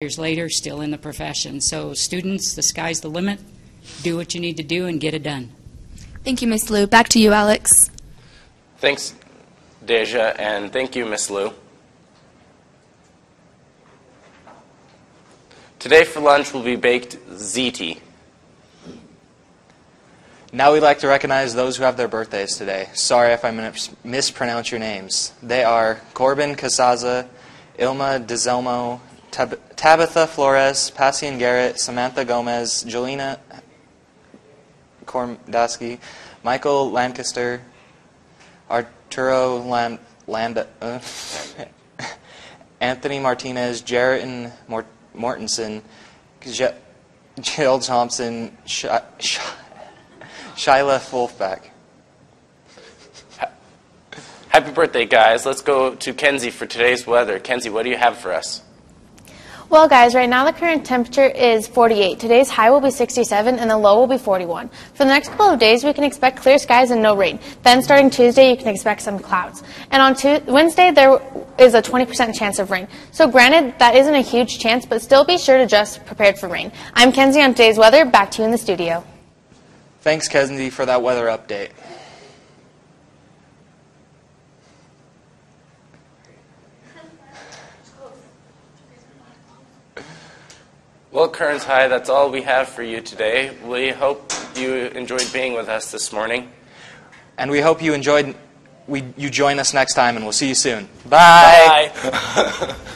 years later, still in the profession. So students, the sky's the limit. Do what you need to do and get it done. Thank you, Miss Lou. Back to you, Alex. Thanks, Deja, and thank you, Miss Lou. Today for lunch will be baked ziti. Now we'd like to recognize those who have their birthdays today. Sorry if I mis- mispronounce your names. They are Corbin Casaza, Ilma DeZelmo, Tab- Tabitha Flores, Passian Garrett, Samantha Gomez, Jelena Kordaski, Michael Lancaster, Arturo Land- uh, Anthony Martinez, Jarrett Mort- Mortensen, J- Jill Thompson, Sh- Sh- Shyla Wolfback. Happy birthday, guys. Let's go to Kenzie for today's weather. Kenzie, what do you have for us? Well, guys, right now the current temperature is 48. Today's high will be 67 and the low will be 41. For the next couple of days, we can expect clear skies and no rain. Then, starting Tuesday, you can expect some clouds. And on Wednesday, there is a 20% chance of rain. So, granted, that isn't a huge chance, but still be sure to just prepared for rain. I'm Kenzie on today's weather. Back to you in the studio. Thanks, Kenzie, for that weather update. Well, Kearns High, that's all we have for you today. We hope you enjoyed being with us this morning. And we hope you enjoyed. We, you join us next time, and we'll see you soon. Bye. Bye.